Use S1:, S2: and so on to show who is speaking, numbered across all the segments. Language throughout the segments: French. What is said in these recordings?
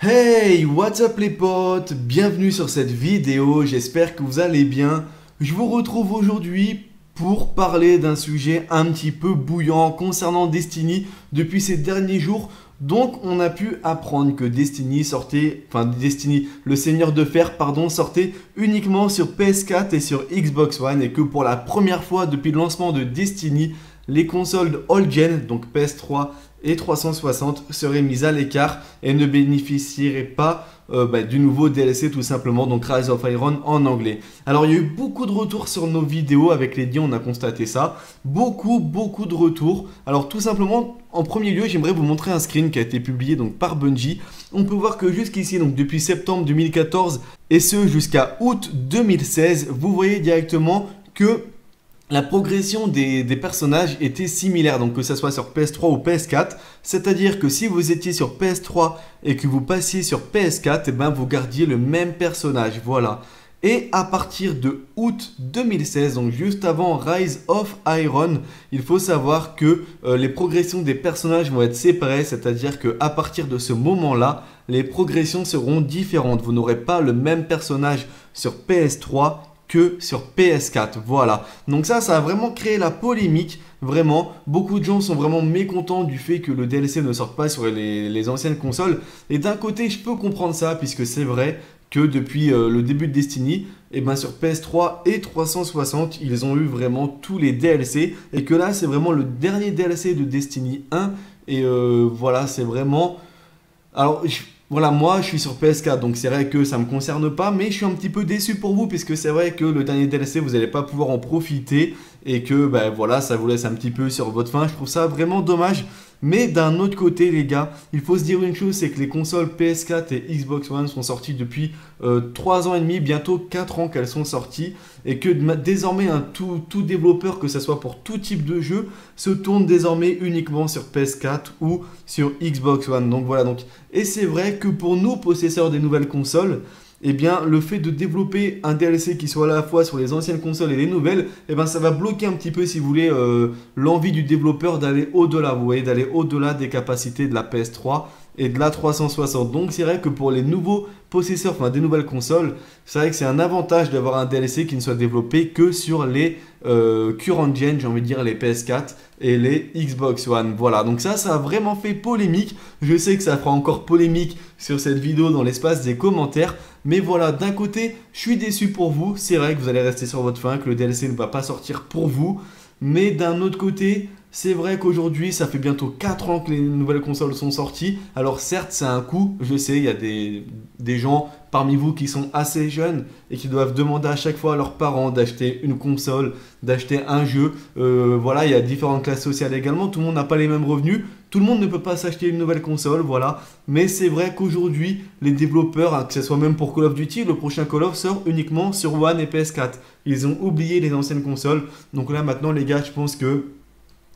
S1: Hey, what's up les potes? Bienvenue sur cette vidéo, j'espère que vous allez bien. Je vous retrouve aujourd'hui pour parler d'un sujet un petit peu bouillant concernant Destiny depuis ces derniers jours. Donc on a pu apprendre que Destiny sortait, enfin Destiny, le Seigneur de Fer, pardon, sortait uniquement sur PS4 et sur Xbox One et que pour la première fois depuis le lancement de Destiny, les consoles all-gen, donc PS3 et 360, seraient mises à l'écart et ne bénéficieraient pas euh, bah, du nouveau DLC tout simplement, donc Rise of Iron en anglais. Alors il y a eu beaucoup de retours sur nos vidéos avec les dions, on a constaté ça. Beaucoup, beaucoup de retours. Alors tout simplement, en premier lieu, j'aimerais vous montrer un screen qui a été publié par Bungie. On peut voir que jusqu'ici, donc depuis septembre 2014 et ce jusqu'à août 2016, vous voyez directement que la progression des, personnages était similaire, donc que ce soit sur PS3 ou PS4. C'est-à-dire que si vous étiez sur PS3 et que vous passiez sur PS4, et eh ben vous gardiez le même personnage, voilà. Et à partir de août 2016, donc juste avant Rise of Iron, il faut savoir que euh, les progressions des personnages vont être séparées, c'est-à-dire que à partir de ce moment-là, les progressions seront différentes. Vous n'aurez pas le même personnage sur PS3 que sur PS4. Voilà. Donc ça, ça a vraiment créé la polémique. Vraiment, beaucoup de gens sont vraiment mécontents du fait que le DLC ne sorte pas sur les, anciennes consoles. Et d'un côté, je peux comprendre ça, puisque c'est vrai que depuis euh, le début de Destiny, eh ben sur PS3 et 360, ils ont eu vraiment tous les DLC. Et que là, c'est vraiment le dernier DLC de Destiny 1. Et euh, voilà, c'est vraiment... Alors, je voilà, moi je suis sur PS4, donc c'est vrai que ça me concerne pas, mais je suis un petit peu déçu pour vous, puisque c'est vrai que le dernier DLC, vous n'allez pas pouvoir en profiter, et que ben, voilà, ça vous laisse un petit peu sur votre fin. Je trouve ça vraiment dommage. Mais d'un autre côté, les gars, il faut se dire une chose, c'est que les consoles PS4 et Xbox One sont sorties depuis 3 euh, ans et demi, bientôt 4 ans qu'elles sont sorties, et que désormais tout développeur, que ce soit pour tout type de jeu, se tourne désormais uniquement sur PS4 ou sur Xbox One. Donc voilà, donc, et c'est vrai que pour nous, possesseurs des nouvelles consoles, eh bien, le fait de développer un DLC qui soit à la fois sur les anciennes consoles et les nouvelles, eh bien, ça va bloquer un petit peu, si vous voulez, euh, l'envie du développeur d'aller au-delà, vous voyez, d'aller au-delà des capacités de la PS3 et de la 360. Donc, c'est vrai que pour les nouveaux possesseurs, enfin des nouvelles consoles, c'est vrai que c'est un avantage d'avoir un DLC qui ne soit développé que sur les euh, current gen, j'ai envie de dire les PS4 et les Xbox One. Voilà, donc ça, ça a vraiment fait polémique. Je sais que ça fera encore polémique sur cette vidéo dans l'espace des commentaires. Mais voilà, d'un côté, je suis déçu pour vous. C'est vrai que vous allez rester sur votre fin, que le DLC ne va pas sortir pour vous. Mais d'un autre côté, c'est vrai qu'aujourd'hui, ça fait bientôt 4 ans que les nouvelles consoles sont sorties. Alors certes, c'est un coût. Je sais, il y a des, des, gens parmi vous qui sont assez jeunes et qui doivent demander à chaque fois à leurs parents d'acheter une console, d'acheter un jeu. Euh, voilà, il y a différentes classes sociales également. Tout le monde n'a pas les mêmes revenus. Tout le monde ne peut pas s'acheter une nouvelle console, voilà. Mais c'est vrai qu'aujourd'hui, les développeurs, hein, que ce soit même pour Call of Duty, le prochain Call of sort uniquement sur One et PS4. Ils ont oublié les anciennes consoles. Donc là, maintenant, les gars, je pense que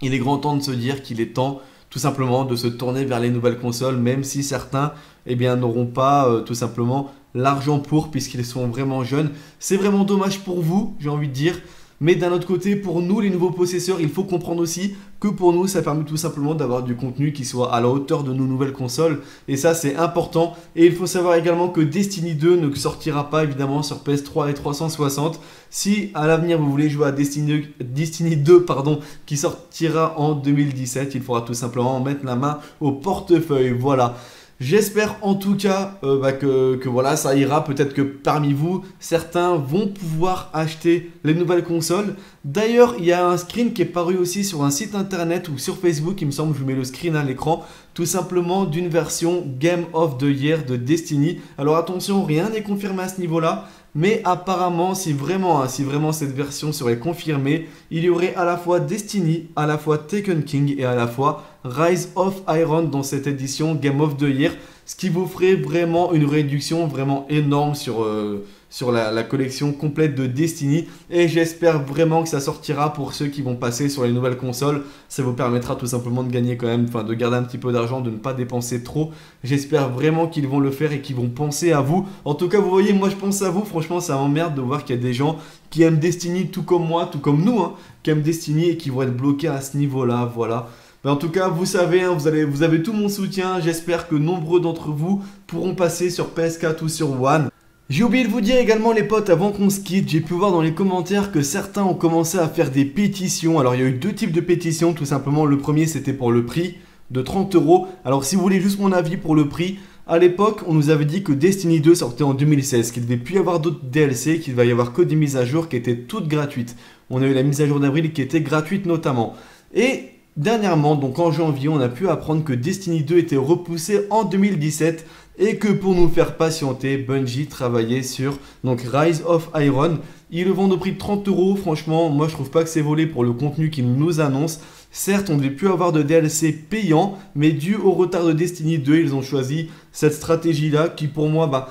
S1: il est grand temps de se dire qu'il est temps tout simplement de se tourner vers les nouvelles consoles, même si certains eh n'auront pas euh, tout simplement l'argent pour, puisqu'ils sont vraiment jeunes. C'est vraiment dommage pour vous, j'ai envie de dire. Mais d'un autre côté, pour nous, les nouveaux possesseurs, il faut comprendre aussi que pour nous, ça permet tout simplement d'avoir du contenu qui soit à la hauteur de nos nouvelles consoles. Et ça, c'est important. Et il faut savoir également que Destiny 2 ne sortira pas évidemment sur PS3 et 360. Si à l'avenir vous voulez jouer à Destiny, Destiny 2 pardon, qui sortira en 2017, il faudra tout simplement mettre la main au portefeuille. Voilà. J'espère en tout cas euh, bah, que, voilà, ça ira. Peut-être que parmi vous, certains vont pouvoir acheter les nouvelles consoles. D'ailleurs, il y a un screen qui est paru aussi sur un site internet ou sur Facebook, il me semble, je vous mets le screen à l'écran, tout simplement d'une version Game of the Year de Destiny. Alors attention, rien n'est confirmé à ce niveau-là. Mais apparemment, si vraiment, hein, si vraiment cette version serait confirmée, il y aurait à la fois Destiny, à la fois Taken King et à la fois Rise of Iron dans cette édition Game of the Year, ce qui vous ferait vraiment une réduction vraiment énorme sur, euh, sur la, collection complète de Destiny. Et j'espère vraiment que ça sortira pour ceux qui vont passer sur les nouvelles consoles. Ça vous permettra tout simplement de gagner quand même, enfin de garder un petit peu d'argent, de ne pas dépenser trop. J'espère vraiment qu'ils vont le faire et qu'ils vont penser à vous. En tout cas, vous voyez, moi je pense à vous. Franchement, ça m'emmerde de voir qu'il y a des gens qui aiment Destiny tout comme moi, tout comme nous, hein, qui aiment Destiny et qui vont être bloqués à ce niveau-là. Voilà. Mais en tout cas, vous savez, hein, vous, allez, vous avez tout mon soutien. J'espère que nombreux d'entre vous pourront passer sur PS4 ou sur One. J'ai oublié de vous dire également les potes avant qu'on se quitte, j'ai pu voir dans les commentaires que certains ont commencé à faire des pétitions. Alors il y a eu deux types de pétitions, tout simplement le premier c'était pour le prix de 30 euros. Alors si vous voulez juste mon avis pour le prix, à l'époque on nous avait dit que Destiny 2 sortait en 2016, qu'il ne devait plus y avoir d'autres DLC, qu'il ne va y avoir que des mises à jour qui étaient toutes gratuites. On a eu la mise à jour d'avril qui était gratuite notamment. Et Dernièrement, donc en janvier, on a pu apprendre que Destiny 2 était repoussé en 2017 et que pour nous faire patienter, Bungie travaillait sur donc Rise of Iron. Ils le vendent au prix de 30 euros. Franchement, moi je trouve pas que c'est volé pour le contenu qu'ils nous annoncent. Certes, on ne devait plus avoir de DLC payant, mais dû au retard de Destiny 2, ils ont choisi cette stratégie-là qui pour moi, bah,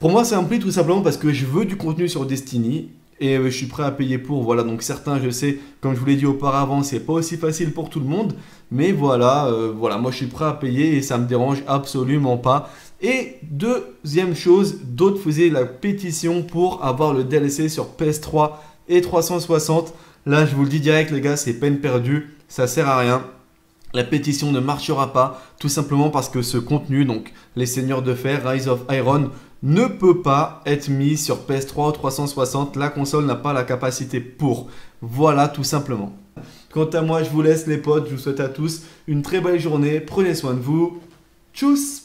S1: pour moi, c'est un prix tout simplement parce que je veux du contenu sur Destiny et euh, je suis prêt à payer pour. Voilà, donc certains, je sais, comme je vous l'ai dit auparavant, c'est pas aussi facile pour tout le monde, mais voilà, euh, voilà, moi je suis prêt à payer et ça me dérange absolument pas. Et deuxième chose, d'autres faisaient la pétition pour avoir le DLC sur PS3 et 360. Là, je vous le dis direct, les gars, c'est peine perdue, ça sert à rien. La pétition ne marchera pas, tout simplement parce que ce contenu, donc les Seigneurs de Fer, Rise of Iron, ne peut pas être mis sur PS3 ou 360. La console n'a pas la capacité pour. Voilà, tout simplement. Quant à moi, je vous laisse les potes. Je vous souhaite à tous une très belle journée. Prenez soin de vous. Tchuss